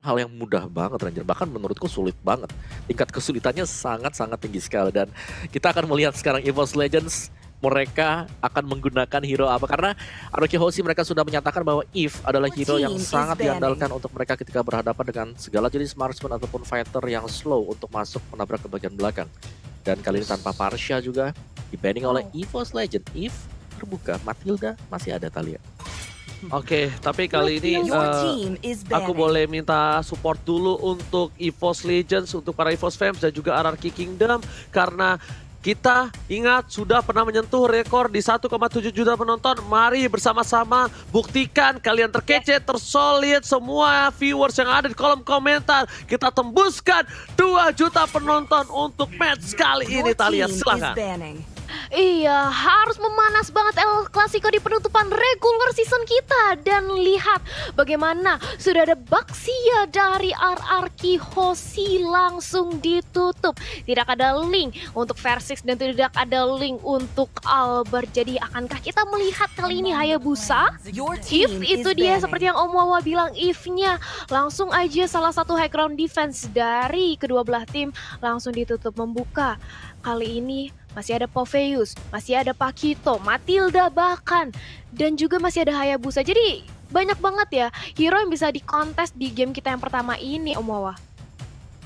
hal yang mudah banget Ranger, bahkan menurutku sulit banget. Tingkat kesulitannya sangat-sangat tinggi sekali dan kita akan melihat sekarang EVOS Legends mereka akan menggunakan hero apa karena Aroki Hoshi mereka sudah menyatakan bahwa Eve adalah hero yang sangat diandalkan untuk mereka ketika berhadapan dengan segala jenis marksman ataupun fighter yang slow untuk masuk menabrak ke bagian belakang. Dan kali ini tanpa Parsha juga dibanding oleh EVOS Legend. Eve terbuka, Matilda masih ada Talia. Oke, okay, tapi kali ini uh, aku boleh minta support dulu untuk EVOS Legends, untuk para EVOS fans dan juga RRQ Kingdom karena kita ingat sudah pernah menyentuh rekor di 1,7 juta penonton. Mari bersama-sama buktikan kalian terkece, tersolid semua viewers yang ada di kolom komentar. Kita tembuskan 2 juta penonton untuk match kali ini Talia. Silahkan. Iya, harus memanas banget El Clasico di penutupan regular season kita. Dan lihat bagaimana sudah ada Baxia dari RRQ Hoshi langsung ditutup. Tidak ada link untuk Versix dan tidak ada link untuk Albert. Jadi akankah kita melihat kali ini Hayabusa? If itu dia seperti yang Om Wawa bilang if-nya. Langsung aja salah satu high ground defense dari kedua belah tim langsung ditutup membuka. Kali ini masih ada Poveus, masih ada Pakito, Matilda bahkan, dan juga masih ada Hayabusa. Jadi banyak banget ya hero yang bisa dikontes di game kita yang pertama ini, Om Wawa.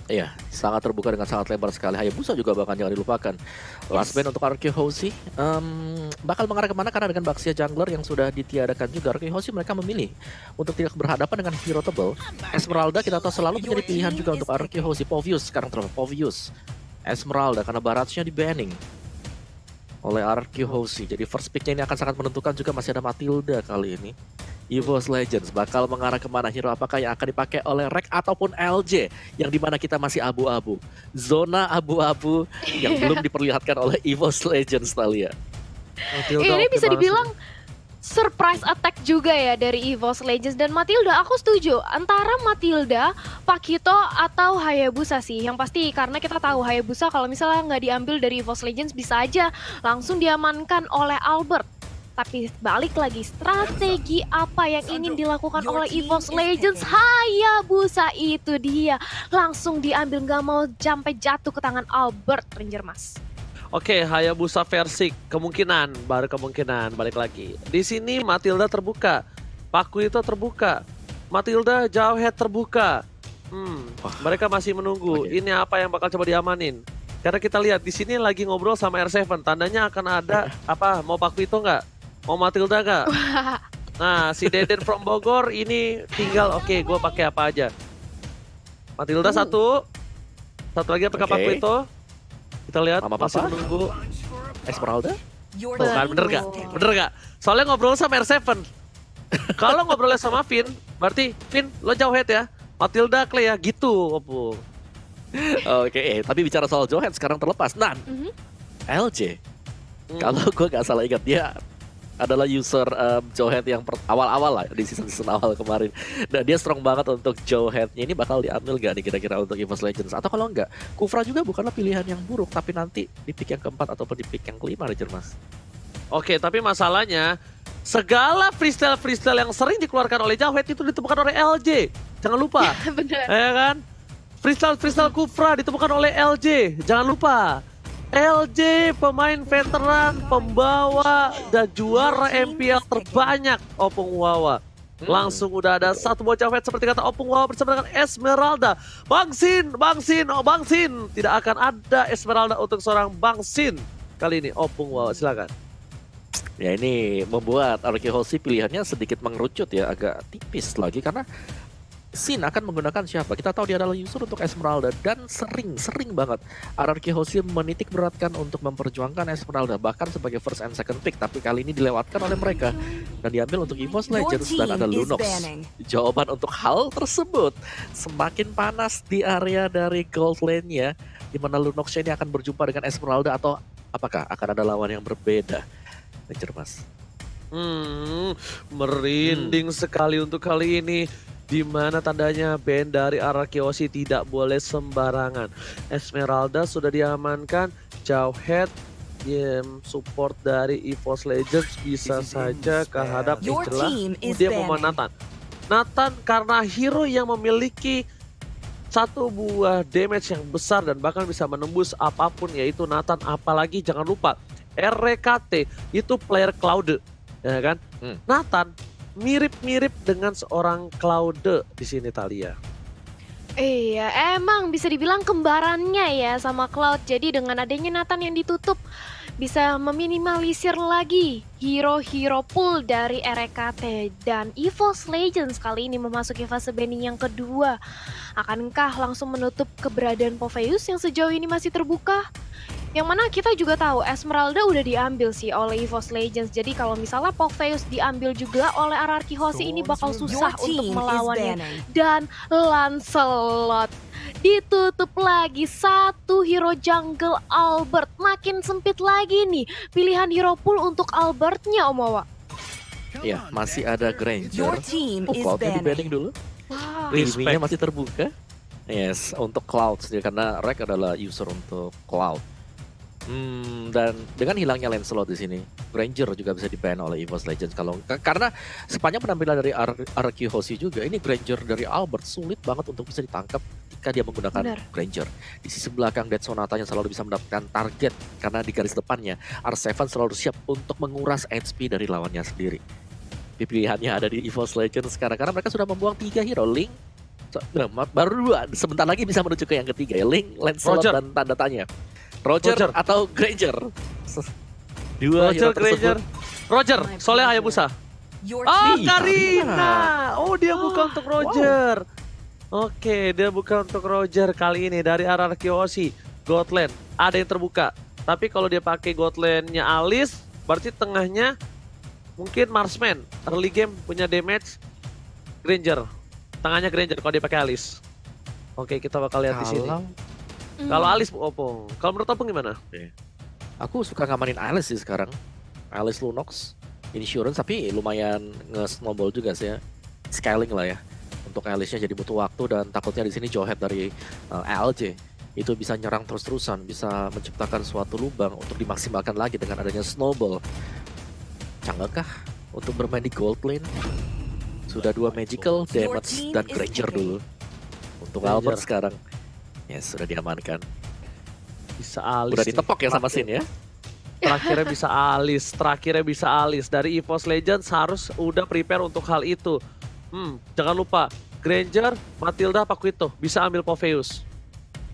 Iya, sangat terbuka dengan sangat lebar sekali. Hayabusa juga bahkan jangan dilupakan. Last band untuk Arki Hoshi um, bakal mengarah ke mana karena dengan Baxia Jungler yang sudah ditiadakan juga. Arki Hoshi mereka memilih untuk tidak berhadapan dengan hero tebal. Esmeralda kita tahu selalu menjadi pilihan juga untuk Arki Hoshi. Povius sekarang terlalu Povius Esmeralda karena baratnya di banning oleh RQ Hoshi. Jadi first picknya ini akan sangat menentukan juga masih ada Matilda kali ini. EVOS Legends bakal mengarah ke mana hero apakah yang akan dipakai oleh Rek ataupun LJ yang di mana kita masih abu-abu zona abu-abu yang belum diperlihatkan oleh EVOS Legends Talia. Matilda ini bisa dibilang surprise attack juga ya dari EVOS Legends dan Matilda. Aku setuju antara Matilda, Pakito atau Hayabusa sih. Yang pasti karena kita tahu Hayabusa kalau misalnya nggak diambil dari EVOS Legends bisa aja langsung diamankan oleh Albert. Tapi balik lagi, strategi apa yang ingin dilakukan oleh EVOS Legends? Hayabusa itu dia. Langsung diambil nggak mau sampai jatuh ke tangan Albert Ranger Mas. Oke, Hayabusa versi kemungkinan, baru kemungkinan balik lagi. Di sini Matilda terbuka, Paku itu terbuka, Matilda jauh head terbuka. Hmm, mereka masih menunggu. Okay. Ini apa yang bakal coba diamanin? Karena kita lihat di sini lagi ngobrol sama R7, tandanya akan ada apa? Mau Paku itu nggak? Mau Matilda nggak? Nah, si Deden from Bogor ini tinggal oke, okay, gue pakai apa aja? Matilda uh. satu, satu lagi apakah okay. Paku itu? Kita lihat Mama masih Papa? menunggu Esmeralda. Tuh kan bener gak? Bener gak? Soalnya ngobrol sama R7. Kalau ngobrolnya sama Vin, berarti Vin lo jauh head ya. Matilda Clay ya gitu, Opo. Oke, okay, tapi bicara soal Johan sekarang terlepas. Nan, mm -hmm. LJ. Mm. Kalau gue gak salah ingat dia adalah user um, Joehead yang awal-awal lah di season-season awal kemarin. Nah dia strong banget untuk Joeheadnya ini bakal diambil gak nih kira-kira untuk EVOS Legends atau kalau enggak Kufra juga bukanlah pilihan yang buruk tapi nanti di pick yang keempat ataupun di pick yang kelima Ranger Mas. Oke tapi masalahnya segala freestyle freestyle yang sering dikeluarkan oleh Joehead itu ditemukan oleh LJ. Jangan lupa. Bener. Ya kan? Freestyle freestyle Kufra ditemukan oleh LJ. Jangan lupa. LJ pemain veteran, pembawa dan juara MPL terbanyak Opung Wawa. Hmm. Langsung udah ada satu bocah vet seperti kata Opung Wawa bersama dengan Esmeralda. Bang Sin, Bang Sin, oh Bang Sin. Tidak akan ada Esmeralda untuk seorang Bang Sin. Kali ini Opung Wawa, silakan. Ya ini membuat Arki Hoshi pilihannya sedikit mengerucut ya, agak tipis lagi karena Sin akan menggunakan siapa? Kita tahu dia adalah user untuk Esmeralda dan sering, sering banget RRQ Hoshi menitik beratkan untuk memperjuangkan Esmeralda bahkan sebagai first and second pick tapi kali ini dilewatkan oleh mereka dan diambil untuk EVOS Legends dan ada Lunox. Jawaban untuk hal tersebut semakin panas di area dari gold lane-nya di mana Lunox ini akan berjumpa dengan Esmeralda atau apakah akan ada lawan yang berbeda? Ranger Mas. Hmm, merinding hmm. sekali untuk kali ini di mana tandanya band dari Arakeoshi tidak boleh sembarangan. Esmeralda sudah diamankan, jauh head game support dari EVOS Legends bisa saja kehadap Icelah dia pemanatan. Nathan karena hero yang memiliki satu buah damage yang besar dan bahkan bisa menembus apa pun yaitu Nathan apalagi jangan lupa RKT itu player Cloud ya kan Hmm. Nathan mirip-mirip dengan seorang Cloud di sini Talia Iya, emang bisa dibilang kembarannya ya sama Cloud. Jadi dengan adanya Nathan yang ditutup bisa meminimalisir lagi hero-hero pool dari RKT dan EVOS Legends kali ini memasuki fase banning yang kedua. Akankah langsung menutup keberadaan Poveus yang sejauh ini masih terbuka? Yang mana kita juga tahu Esmeralda udah diambil sih oleh EVOS Legends. Jadi kalau misalnya Poveus diambil juga oleh RRQ Hoshi ini bakal susah untuk melawannya dan Lancelot ditutup lagi satu hero jungle Albert makin sempit lagi nih pilihan hero pool untuk Albertnya Omawa Iya, masih ada Granger. Oh, Cloud-nya di dulu. wow. Masih terbuka. Yes, untuk Cloud sendiri karena Rek adalah user untuk Cloud. Hmm, dan dengan hilangnya Lancelot di sini, Granger juga bisa di-ban oleh EVOS Legends kalau ka- karena sepanjang penampilan dari RQ Hoshi juga ini Granger dari Albert sulit banget untuk bisa ditangkap ketika dia menggunakan Benar. Granger. Di sisi belakang Dead Sonata yang selalu bisa mendapatkan target karena di garis depannya R7 selalu siap untuk menguras HP dari lawannya sendiri. Pilihannya ada di EVOS Legends sekarang karena mereka sudah membuang tiga hero Link so- nah, ma- baru dua sebentar lagi bisa menuju ke yang ketiga ya Link, Lancelot Roger. dan tanda tanya Roger, Roger. atau Granger? Dua Roger hero Granger. Roger Soleh Hayabusa. Oh Karina. Oh dia Ah, bukan untuk Roger. Oke dia bukan untuk Roger kali ini dari RRQ Osi Godland ada yang terbuka. Tapi kalau dia pakai Godlandnya Alice berarti tengahnya mungkin Marsman early game punya damage Granger. Tengahnya Granger kalau dia pakai Alice. Oke kita bakal lihat di sini kalau Hmm. kalau Alice Opung kalau menurut Opung gimana? Aku suka ngamanin Alice sih sekarang. Alice Lunox insurance tapi lumayan nge-snowball juga sih ya. Scaling lah ya. Untuk Alice-nya jadi butuh waktu dan takutnya di sini Johet dari uh, ALJ itu bisa nyerang terus-terusan bisa menciptakan suatu lubang untuk dimaksimalkan lagi dengan adanya snowball. Canggakah untuk bermain di gold lane? Sudah dua magical damage dan Granger dulu. Untuk. Albert sekarang yes sudah diamankan bisa Alice udah nih. ditepok ya sama Sin ya terakhirnya bisa Alice, terakhirnya bisa Alice. Dari EVOS Legends harus udah prepare untuk hal itu. Hmm, jangan lupa, Granger, Matilda, Pakuito bisa ambil Poveus.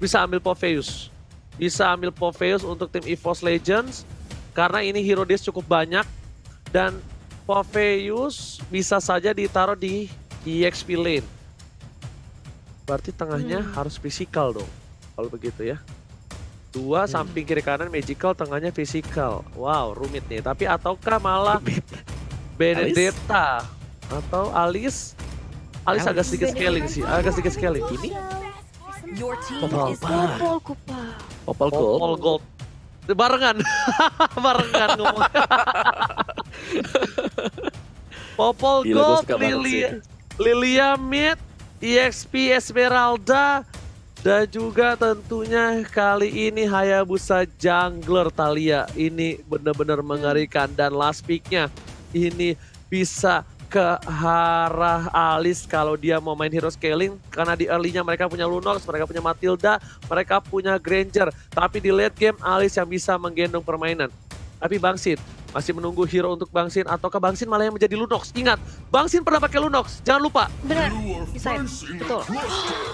Bisa ambil Poveus. Bisa ambil Poveus untuk tim EVOS Legends. Karena ini hero disk cukup banyak. Dan Poveus bisa saja ditaruh di EXP lane. Berarti tengahnya Hmm. harus fisikal dong. Kalau begitu ya. Dua Hmm. samping kiri kanan magical, tengahnya physical. Wow, rumit nih. Tapi ataukah malah Benedetta atau Alice? Alice agak sedikit scaling sih, agak sedikit scaling. ini Popol banning. Popol Gold Popol Gold. Barengan. Barengan ngomong. Popol Gold, Lilia. Lilia Mid, EXP Esmeralda, dan juga tentunya kali ini Hayabusa Jungler Talia. Ini benar-benar mengerikan dan last picknya ini bisa ke arah Alice kalau dia mau main hero scaling. Karena di early-nya mereka punya Lunox, mereka punya Matilda, mereka punya Granger. Tapi di late game Alice yang bisa menggendong permainan. Tapi Bangsin masih menunggu hero untuk Bangsin ataukah Bangsin malah yang menjadi Lunox ingat Bangsin pernah pakai Lunox jangan lupa Benar. Bisa ya? Betul.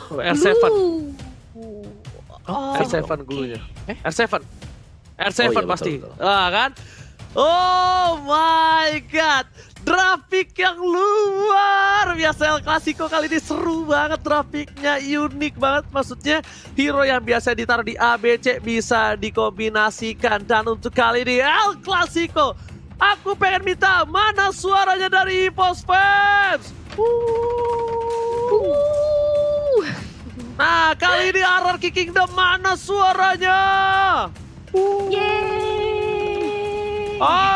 Oh, R7 Blue. Oh, R7 oke. gulunya Eh? R7 R7 Oh, iya, pasti betul, betul. ah kan Oh my god Grafik yang luar biasa El Clasico kali ini seru banget grafiknya unik banget maksudnya hero yang biasa ditaruh di ABC bisa dikombinasikan dan untuk kali ini El Clasico aku pengen minta mana suaranya dari EVOS fans Uh. Nah kali ini RRQ Kingdom mana suaranya Yeay. Alright,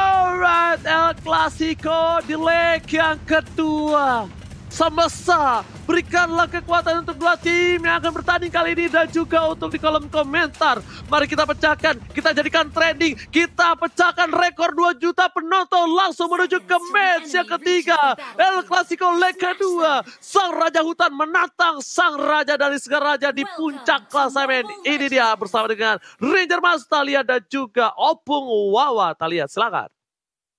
El Clasico di leg yang kedua. semesta. Berikanlah kekuatan untuk dua tim yang akan bertanding kali ini dan juga untuk di kolom komentar. Mari kita pecahkan, kita jadikan trending, kita pecahkan rekor 2 juta penonton langsung menuju ke match yang ketiga. El Clasico leg kedua. Sang Raja Hutan menantang Sang Raja dari segala raja di puncak klasemen. Ini dia bersama dengan Ranger Mas Talia dan juga Opung Wawa. Talia, silakan.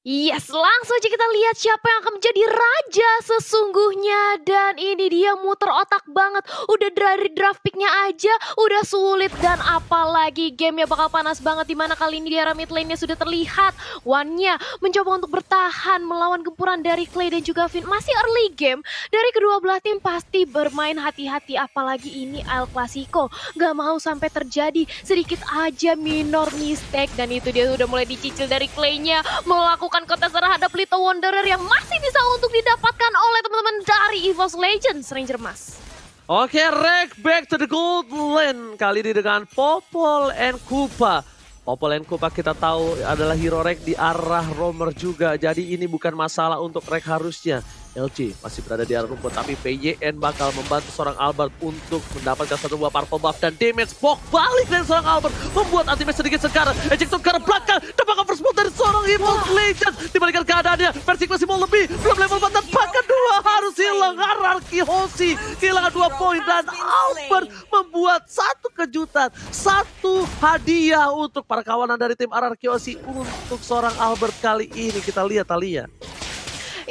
Yes, langsung aja kita lihat siapa yang akan menjadi raja sesungguhnya. Dan ini dia muter otak banget. Udah dari draft picknya aja udah sulit. Dan apalagi gamenya bakal panas banget. Di mana kali ini di arah mid lane-nya sudah terlihat. One-nya mencoba untuk bertahan melawan gempuran dari Clay dan juga Finn. Masih early game. Dari kedua belah tim pasti bermain hati-hati. Apalagi ini El Clasico. Gak mau sampai terjadi sedikit aja minor mistake. Dan itu dia udah mulai dicicil dari Clay-nya. Melakukan melakukan kontes terhadap Little Wanderer yang masih bisa untuk didapatkan oleh teman-teman dari EVOS Legends Ranger Mas. Oke, rek back to the gold lane. Kali ini dengan Popol and Kupa. Popol and Kupa kita tahu adalah hero rek di arah Romer juga. Jadi ini bukan masalah untuk rek harusnya. LG masih berada di arah rumput tapi PYN bakal membantu seorang Albert untuk mendapatkan satu buah purple buff dan damage pok balik dari seorang Albert membuat ultimate sedikit sekarang ejector ke arah belakang tembakan first blood dari seorang Evil Legend dibalikan keadaannya versi masih mau lebih. Belum level 4 dan pakan dua harus hilang. Ararki Hoshi kehilangan dua poin dan Albert membuat satu kejutan satu hadiah untuk para kawanan dari tim Ararki Hoshi untuk seorang Albert kali ini. Kita lihat Talia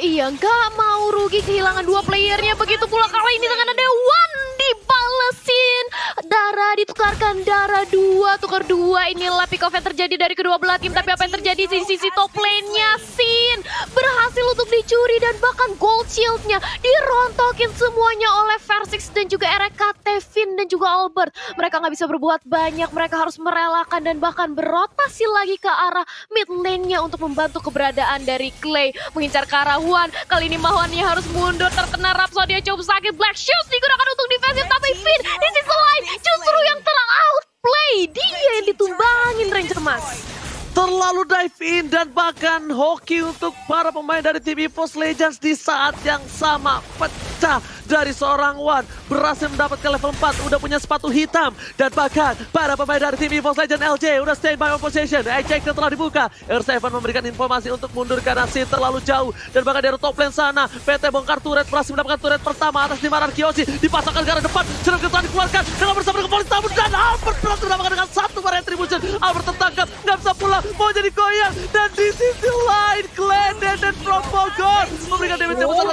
Iya, nggak mau rugi kehilangan dua playernya. Begitu pula kali ini dengan ada One dibalesin. Darah ditukarkan, darah dua, tukar dua. Inilah pick off yang terjadi dari kedua belah tim. Tapi apa yang terjadi di sisi top lane-nya? Sin berhasil untuk dicuri dan bahkan gold shield-nya dirontokin semuanya oleh Versix dan juga RKT Finn dan juga Albert. Mereka nggak bisa berbuat banyak, mereka harus merelakan dan bahkan berotasi lagi ke arah mid lane-nya untuk membantu keberadaan dari Clay mengincar ke arah Kali ini Mahwannya harus mundur terkena Rhapsody yang cukup sakit. Black Shoes digunakan untuk defensif tapi Finn di sisi lain justru yang teroutplay. Dia yang ditumbangin Ranger Mas. Terlalu dive in dan bahkan hoki untuk para pemain dari tim EVOS Legends di saat yang sama. Pecah dari seorang Wan berhasil mendapatkan level 4 udah punya sepatu hitam. Dan bahkan para pemain dari tim EVOS Legends LJ udah stay by opposition ejector telah dibuka. R7 memberikan informasi untuk mundur karena si terlalu jauh. Dan bahkan dari top lane sana PT bongkar turret berhasil mendapatkan turret pertama atas Dimaran Kiyoshi dipasangkan ke arah depan sedang ketuan dikeluarkan. Dengan bersama dengan polisi tabur dan Albert berhasil mendapatkan dengan satu retribution. Albert tertangkap nggak bisa pulang. Mau jadi goyang. Dan di sisi lain Glenden dan From Bogor memberikan damage yang besar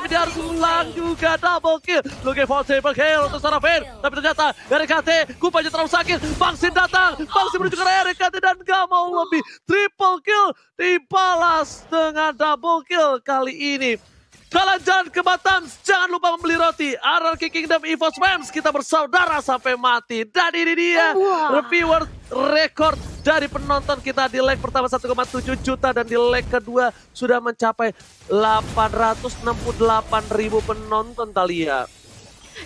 ulang juga double kill. Looking for triple kill untuk Sarafin tapi ternyata dari KT kupanya terlalu sakit. Bangsin datang. Bangsin menuju ke area KT dan gak mau lebih. Triple kill dibalas dengan double kill kali ini Kalian jangan ke Batam, jangan lupa membeli roti. RRQ Kingdom EVOS Mems, kita bersaudara sampai mati. Dan ini dia, Wow. reviewer rekor dari penonton kita di leg pertama 1,7 juta dan di leg kedua sudah mencapai 868 ribu penonton Talia.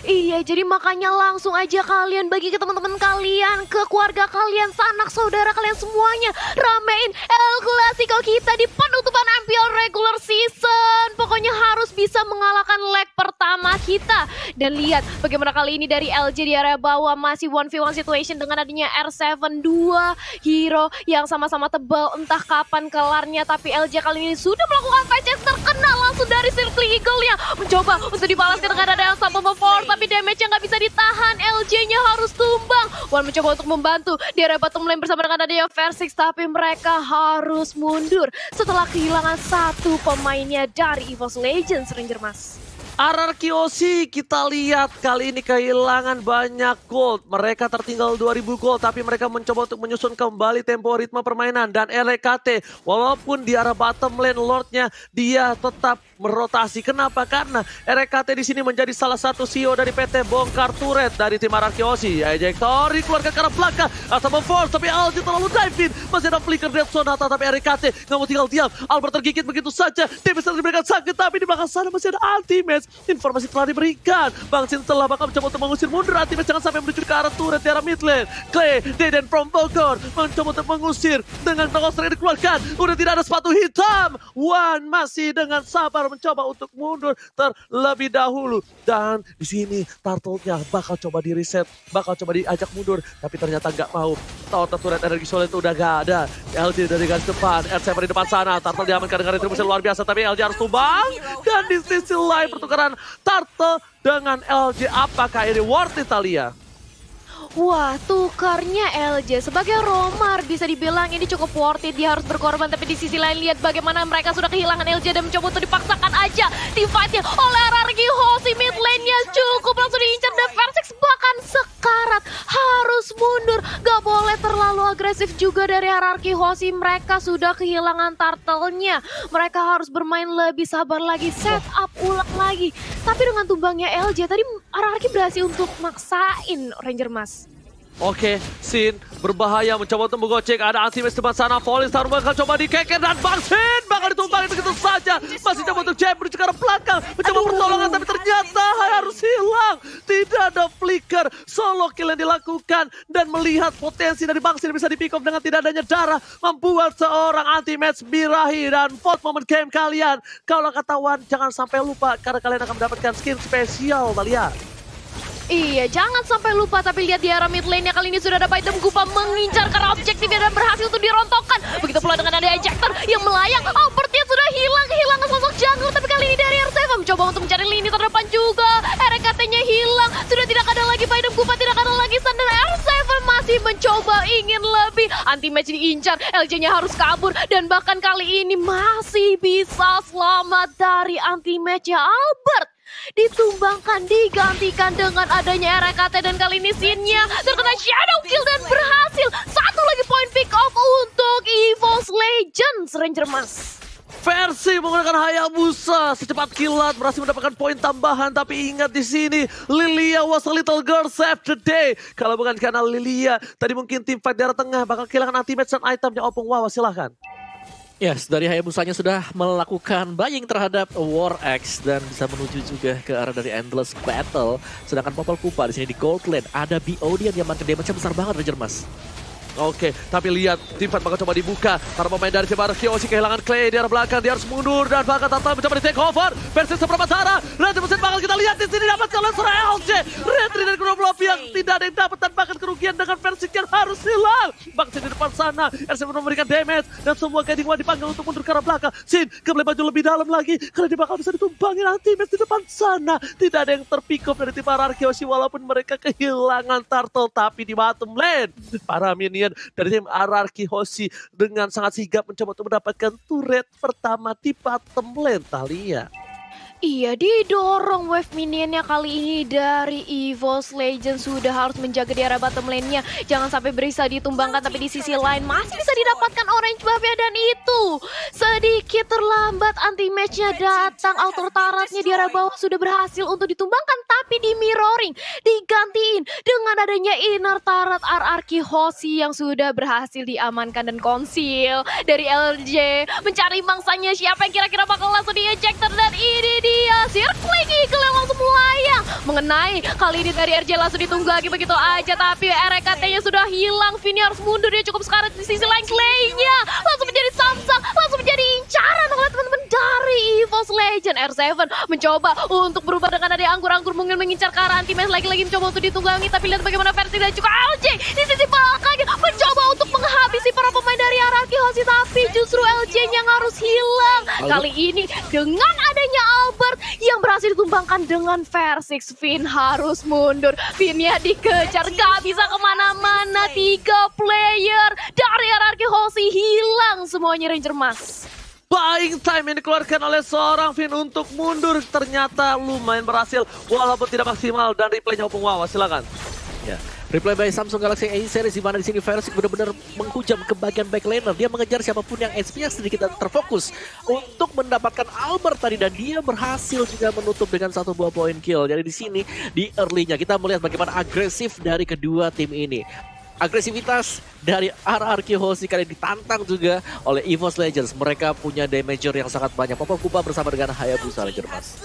Iya, jadi makanya langsung aja kalian bagi ke teman-teman kalian, ke keluarga kalian, sanak saudara kalian semuanya. Ramein El Clasico kita di penutupan MPL regular season. Pokoknya harus bisa mengalahkan leg pertama kita. Dan lihat bagaimana kali ini dari LG di area bawah masih 1v1 situation dengan adanya R7 2 hero yang sama-sama tebal entah kapan kelarnya. Tapi LG kali ini sudah melakukan fight terkena langsung dari Silky Eagle-nya. Mencoba untuk dibalaskan dengan ada sama force tapi damage-nya nggak bisa ditahan. LJ-nya harus tumbang. Wan mencoba untuk membantu di area bottom lane bersama dengan adanya Versix tapi mereka harus mundur setelah kehilangan satu pemainnya dari EVOS Legends Ranger Mas. RRQ OC kita lihat kali ini kehilangan banyak gold. Mereka tertinggal 2000 gold tapi mereka mencoba untuk menyusun kembali tempo ritme permainan. Dan LKT walaupun di arah bottom lane Lordnya dia tetap merotasi. Kenapa? Karena RKT di sini menjadi salah satu CEO dari PT Bongkar Turret dari tim OC. Ejector dikeluarkan ke arah belakang. Asal force tapi Aldi terlalu dive in. Masih ada flicker Death Sonata tapi RKT nggak mau tinggal diam. Albert tergigit begitu saja. Davis diberikan sakit tapi di belakang sana masih ada ultimate. Informasi telah diberikan. Bang Sin telah bakal mencoba untuk mengusir mundur ultimate. Jangan sampai menuju ke arah turret di arah mid lane. Clay, Deden from Bogor mencoba untuk mengusir dengan tongos yang dikeluarkan. Udah tidak ada sepatu hitam. One masih dengan sabar mencoba untuk mundur terlebih dahulu. Dan di sini Turtle-nya bakal coba di reset, bakal coba diajak mundur. Tapi ternyata nggak mau. Total turret energi solid itu udah gak ada. LG dari garis depan, R7 di depan sana. Turtle diamankan dengan retribusi luar biasa, tapi LG harus tumbang. Dan di sisi lain pertukaran Turtle dengan LG. Apakah ini worth it, Talia? Wah, tukarnya LJ sebagai Romar bisa dibilang ini cukup worth it. Dia harus berkorban, tapi di sisi lain lihat bagaimana mereka sudah kehilangan LJ dan mencoba untuk dipaksakan aja di fightnya oleh RRQ Hoshi mid lane-nya cukup langsung diincar dan Versix bahkan sekarat harus mundur. Gak boleh terlalu agresif juga dari RRQ Hoshi. Mereka sudah kehilangan turtle-nya. Mereka harus bermain lebih sabar lagi, set up ulang lagi. Tapi dengan tumbangnya LJ tadi RRQ berhasil untuk maksain Ranger Mas. Oke, Sin berbahaya mencoba untuk menggocek. Ada anti-match depan sana. Falling Star bakal coba dikeker dan Bang Sin bakal ditumbangin begitu saja. Masih coba untuk jab ke arah belakang. Mencoba pertolongan tapi ternyata harus hilang. Tidak ada flicker. Solo kill yang dilakukan. Dan melihat potensi dari Bang Sin bisa di pick off dengan tidak adanya darah. Membuat seorang anti-match birahi dan vote moment game kalian. Kalau ketahuan jangan sampai lupa karena kalian akan mendapatkan skin spesial Talia. Iya, jangan sampai lupa tapi lihat di arah mid lane-nya kali ini sudah ada item Gupa mengincar karena objektifnya dan berhasil untuk dirontokkan. Begitu pula dengan ada ejector yang melayang. Oh, sudah hilang, kehilangan sosok jungle tapi kali ini dari R7 mencoba untuk mencari lini terdepan juga. RKT-nya hilang, sudah tidak ada lagi item Gupa, tidak ada lagi Sun dan R7 masih mencoba ingin lebih. Anti match diincar, LJ-nya harus kabur dan bahkan kali ini masih bisa selamat dari anti match-nya Albert ditumbangkan, digantikan dengan adanya RKT dan kali ini scene-nya terkena Shadow Kill dan berhasil. Satu lagi point pick off untuk EVOS Legends Ranger Mas. Versi menggunakan Hayabusa secepat kilat berhasil mendapatkan poin tambahan tapi ingat di sini Lilia was a little girl save the day. Kalau bukan karena Lilia tadi mungkin tim fight daerah tengah bakal kehilangan anti match dan itemnya Opung Wawa silahkan. Yes, dari Hayabusanya sudah melakukan buying terhadap War X dan bisa menuju juga ke arah dari Endless Battle. Sedangkan Popol Kupa di sini di Gold Lane ada BOD yang diamankan damage besar banget Ranger Mas. Oke, tapi lihat tim fight bakal coba dibuka. Para pemain dari Cibar Kyoshi kehilangan Clay di arah belakang. Dia harus mundur dan bakal Tata mencoba di take over. Versi seberapa cara. Red Mesin bakal kita lihat di sini dapat oleh seorang LJ. Retri dari Grove Love yang tidak ada yang dapat dan bahkan kerugian dengan versi yang harus hilang. Bangsa di depan sana. RC memberikan damage dan semua Guiding One dipanggil untuk mundur ke arah belakang. Sin kembali baju lebih dalam lagi. Karena dia bakal bisa ditumbangin anti match di depan sana. Tidak ada yang terpick up dari tim para Kyoshi walaupun mereka kehilangan turtle tapi di bottom lane. Para minion dari tim RRQ Hoshi dengan sangat sigap mencoba untuk mendapatkan turret pertama bottom lane Talia. Iya, didorong wave minionnya kali ini dari EVOS Legend sudah harus menjaga di arah bottom lane-nya. Jangan sampai berisa ditumbangkan, tapi di sisi lain masih bisa didapatkan orange buff-nya. Dan itu sedikit terlambat anti match-nya datang. Auto taratnya di arah bawah sudah berhasil untuk ditumbangkan, tapi di mirroring digantiin dengan adanya inner tarat RRQ Hoshi yang sudah berhasil diamankan dan konsil dari LJ. Mencari mangsanya siapa yang kira-kira bakal langsung di ejector dan ini dia dia Circling Eagle yang langsung melayang Mengenai kali ini dari RJ langsung ditunggangi begitu aja Tapi RKT-nya sudah hilang. Vini harus mundur dia cukup sekarang di sisi lain. Clay-nya langsung menjadi samsang Langsung menjadi incaran oleh teman-teman dari EVOS Legend R7 mencoba untuk berubah dengan ada anggur-anggur mungkin mengincar ke arah anti lagi-lagi mencoba untuk ditunggangi Tapi lihat bagaimana versi dan juga LJ di sisi belakangnya. Mencoba menghabisi para pemain dari Araki Hoshi Tapi justru LJ-nya yang harus hilang Kali ini dengan adanya Albert yang berhasil ditumbangkan dengan Versix. Finn harus mundur. Finn-nya dikejar, gak bisa ke mana-mana. Tiga player dari RRQ Hoshi hilang semuanya Ranger Mas. Buying time yang dikeluarkan oleh seorang Finn untuk mundur ternyata lumayan berhasil walaupun tidak maksimal dan replaynya Opung Wawa silakan. Ya, Replay by Samsung Galaxy A series di mana di sini Virus benar-benar menghujam ke bagian backlaner. Dia mengejar siapa pun yang SP-nya sedikit terfokus untuk mendapatkan Albert tadi dan dia berhasil juga menutup dengan satu buah poin kill. Jadi di sini di early-nya kita melihat bagaimana agresif dari kedua tim ini agresivitas dari RRQ Hoshi kali ditantang juga oleh EVOS Legends. Mereka punya damager yang sangat banyak. Papa Kupa bersama dengan Hayabusa Legends.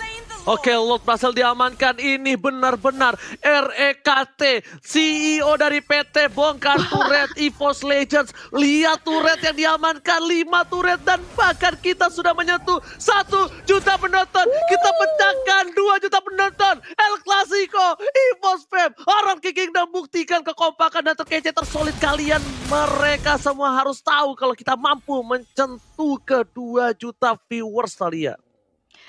Oke, Lord berhasil diamankan. Ini benar-benar REKT, CEO dari PT Bongkar Turret EVOS Legends. Lihat turret yang diamankan, 5 turret dan bahkan kita sudah menyentuh 1 juta penonton. Kita pecahkan 2 juta penonton. El Clasico, EVOS Fam, Orang Kingdom buktikan kekompakan dan terkece tersolid kalian. Mereka semua harus tahu kalau kita mampu mencentuh ke 2 juta viewers Talia.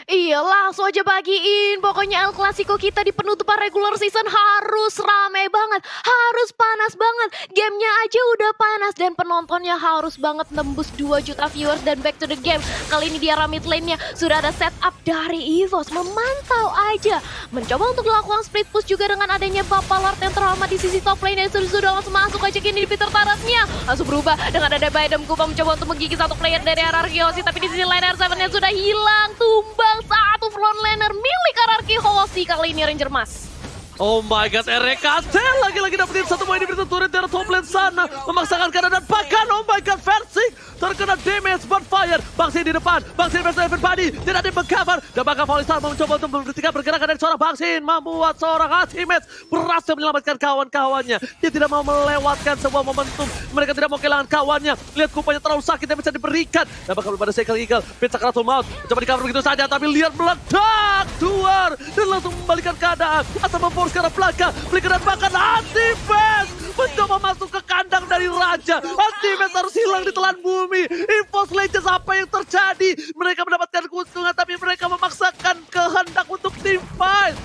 Iya langsung aja bagiin. Pokoknya El Clasico kita di penutupan regular season harus rame banget Harus panas banget. Gamenya aja udah panas Dan penontonnya harus banget nembus 2 juta viewers Dan back to the game. Kali ini di arah mid lane-nya. Sudah ada setup dari EVOS Memantau aja. Mencoba untuk melakukan split push juga dengan adanya Bapak Lord yang terhormat di sisi top lane Dan sudah langsung masuk aja kini di Peter Tarasnya Langsung berubah dengan ada Baidem Kupa mencoba untuk menggigit satu player dari arah Tapi di sisi lain R7-nya sudah hilang. Tumbang satu frontlaner milik RRQ Hoshi kali ini Ranger Mas. Oh my god, RKT lagi-lagi dapetin satu poin di pintu turret dari top lane sana. Memaksakan kanan dan bahkan oh my god, Versing terkena damage but fire. Bangsin di depan, Bangsin versus everybody. Tidak ada yang mengcover. Dan bahkan Volisar mencoba untuk menghentikan pergerakan dari seorang Bangsin. Membuat seorang ultimate berhasil menyelamatkan kawan-kawannya. Dia tidak mau melewatkan sebuah momentum. Mereka tidak mau kehilangan kawannya. Lihat kupanya terlalu sakit yang bisa diberikan. Dan bahkan pada Cycle Eagle, Pizza Kratul Maut. Mencoba di cover begitu saja, tapi lihat meledak. Keluar dan langsung membalikan keadaan. Atau ke arah belakang. Dan bahkan Anti-Fast mencoba masuk ke kandang dari Raja. Anti-Fast harus hilang di telan bumi. Infos Legends apa yang terjadi? Mereka mendapatkan keuntungan tapi mereka memaksakan kehendak untuk tim fight.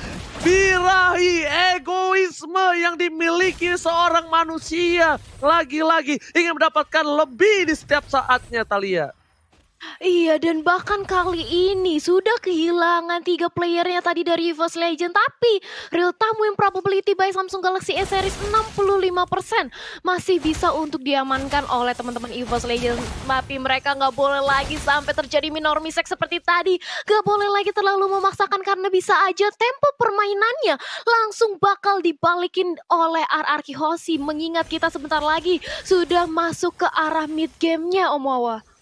Birahi egoisme yang dimiliki seorang manusia. Lagi-lagi ingin mendapatkan lebih di setiap saatnya Talia. Iya dan bahkan kali ini sudah kehilangan tiga playernya tadi dari EVOS Legend. Tapi real time win probability by Samsung Galaxy S series 65% masih bisa untuk diamankan oleh teman-teman EVOS Legend. Tapi mereka nggak boleh lagi sampai terjadi minor mistake seperti tadi. Nggak boleh lagi terlalu memaksakan karena bisa aja tempo permainannya langsung bakal dibalikin oleh RRQ Hoshi mengingat kita sebentar lagi sudah masuk ke arah mid gamenya Om Wawa.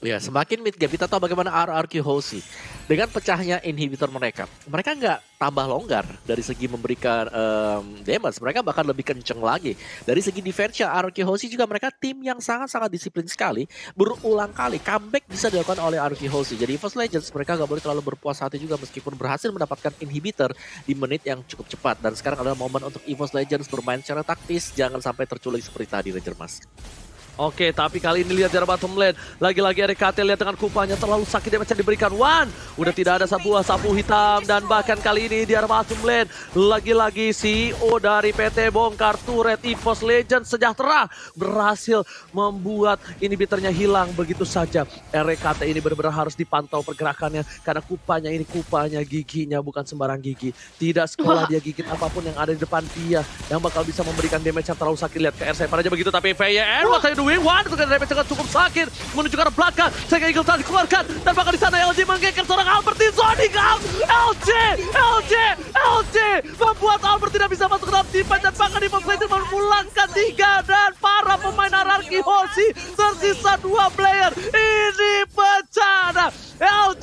Ya, semakin mid game kita tahu bagaimana RRQ Hoshi dengan pecahnya inhibitor mereka. Mereka nggak tambah longgar dari segi memberikan um, damage. Mereka bahkan lebih kenceng lagi. Dari segi defense RRQ Hoshi juga mereka tim yang sangat-sangat disiplin sekali. Berulang kali comeback bisa dilakukan oleh RRQ Hoshi. Jadi First Legends mereka nggak boleh terlalu berpuas hati juga meskipun berhasil mendapatkan inhibitor di menit yang cukup cepat. Dan sekarang adalah momen untuk EVOS Legends bermain secara taktis. Jangan sampai terculik seperti tadi Ranger Mas. Oke, tapi kali ini lihat jarak bottom lane. Lagi-lagi RKT lihat dengan kupanya terlalu sakit yang macam diberikan. One, udah tidak ada sebuah sapu hitam. Dan bahkan kali ini di arah bottom lane. Lagi-lagi CEO dari PT Bongkar Turret EVOS Legend sejahtera. Berhasil membuat inhibitornya hilang begitu saja. RKT ini benar-benar harus dipantau pergerakannya. Karena kupanya ini kupanya giginya bukan sembarang gigi. Tidak sekolah dia gigit apa pun yang ada di depan dia. Yang bakal bisa memberikan damage yang terlalu sakit. Lihat ke RC aja begitu. Tapi VYN, doing? Wing One dengan damage sangat cukup sakit menuju ke arah belakang. Sega Eagle tadi dikeluarkan dan bahkan di sana LG menggeser seorang Albert di out. LG, LG, LG membuat Albert tidak bisa masuk ke dalam tim dan bahkan di Legends memulangkan tiga dan para pemain RRQ Hoshi tersisa dua player. Ini bencana. LJ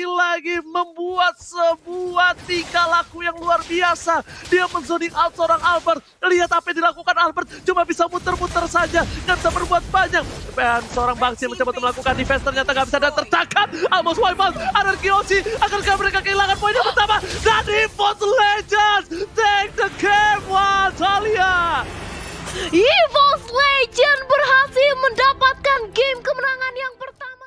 lagi-lagi membuat sebuah tiga laku yang luar biasa. Dia menzoning out seorang Albert. Lihat apa yang dilakukan Albert. Cuma bisa muter-muter saja. Nggak bisa berbuat banyak. Dan seorang Bangsi mencoba untuk melakukan defense. Ternyata gak bisa dan tertangkap. Amos Wyman, Ada Kiyoshi. Akankah mereka kehilangan poin yang pertama? Dan Evos Legends take the game Wazalia. Evos Legend berhasil mendapatkan game kemenangan yang pertama.